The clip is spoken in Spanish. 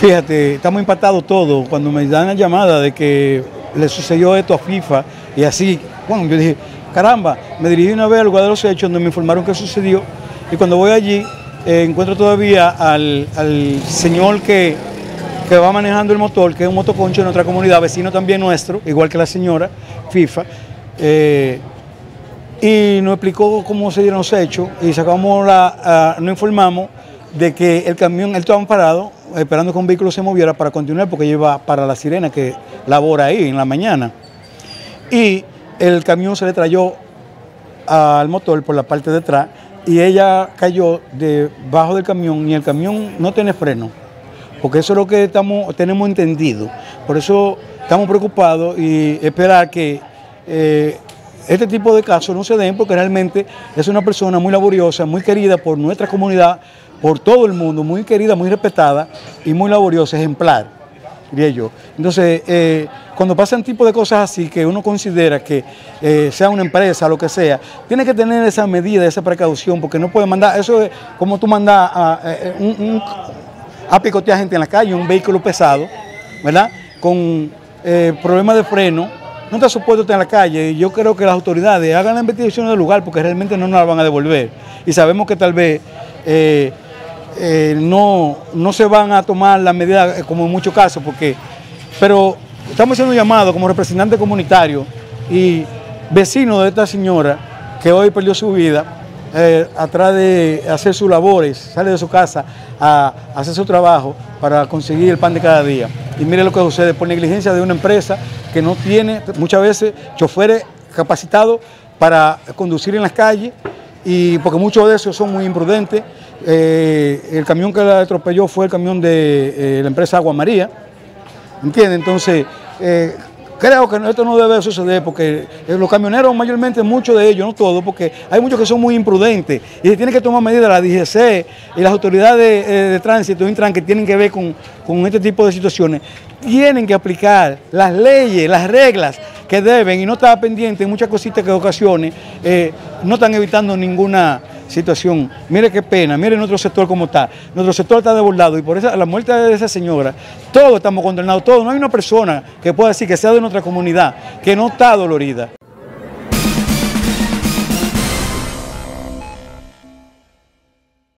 Fíjate, estamos impactados todos cuando me dan la llamada de que le sucedió esto a FIFA y así, bueno, yo dije, caramba, me dirigí una vez al lugar de los hechos donde me informaron que sucedió y cuando voy allí eh, encuentro todavía al, señor que, va manejando el motor, que es un motoconcho en otra comunidad, vecino también nuestro, igual que la señora FIFA, eh, y nos explicó cómo se dieron los hechos y sacamos la, nos informamos de que el camión, él estaba parado, esperando que un vehículo se moviera para continuar porque lleva para la sirena que labora ahí en la mañana. Y el camión se le trayó al motor por la parte de atrás y ella cayó debajo del camión y el camión no tiene freno, porque eso es lo que estamos, tenemos entendido. Por eso estamos preocupados y esperar que eh, este tipo de casos no se den porque realmente es una persona muy laboriosa, muy querida por nuestra comunidad, por todo el mundo, muy querida, muy respetada y muy laboriosa, ejemplar, diría yo. Entonces, eh, cuando pasan tipo de cosas así, que uno considera que eh, sea una empresa, lo que sea, tiene que tener esa medida, esa precaución, porque no puede mandar, eso es como tú mandas a, eh, a picotear gente en la calle, un vehículo pesado, ¿verdad? Con problemas de freno, no está supuesto en la calle y yo creo que las autoridades hagan la investigación del lugar porque realmente no nos la van a devolver. Y sabemos que tal vez eh, eh, no, no se van a tomar las medidas eh, como en muchos casos, porque, pero estamos haciendo un llamado como representante comunitario y vecino de esta señora que hoy perdió su vida eh, atrás de hacer sus labores, sale de su casa a, hacer su trabajo para conseguir el pan de cada día. Y mire lo que sucede por negligencia de una empresa que no tiene muchas veces choferes capacitados para conducir en las calles y porque muchos de esos son muy imprudentes. Eh, el camión que la atropelló fue el camión de eh, la empresa Agua María, ¿entiende? Entonces, Creo que esto no debe suceder porque eh, los camioneros, mayormente muchos de ellos, no todos, porque hay muchos que son muy imprudentes y se tienen que tomar medidas la DGC y las autoridades eh, de, tránsito, que tienen que ver con, este tipo de situaciones, tienen que aplicar las leyes, las reglas que deben y no estar pendientes en muchas cositas que ocasiones eh, no están evitando ninguna situación. Mire qué pena, mire nuestro sector cómo está. Nuestro sector está desbordado y por esa, la muerte de esa señora, todos estamos condenados, todos. No hay una persona que pueda decir que sea de nuestra comunidad que no está dolorida.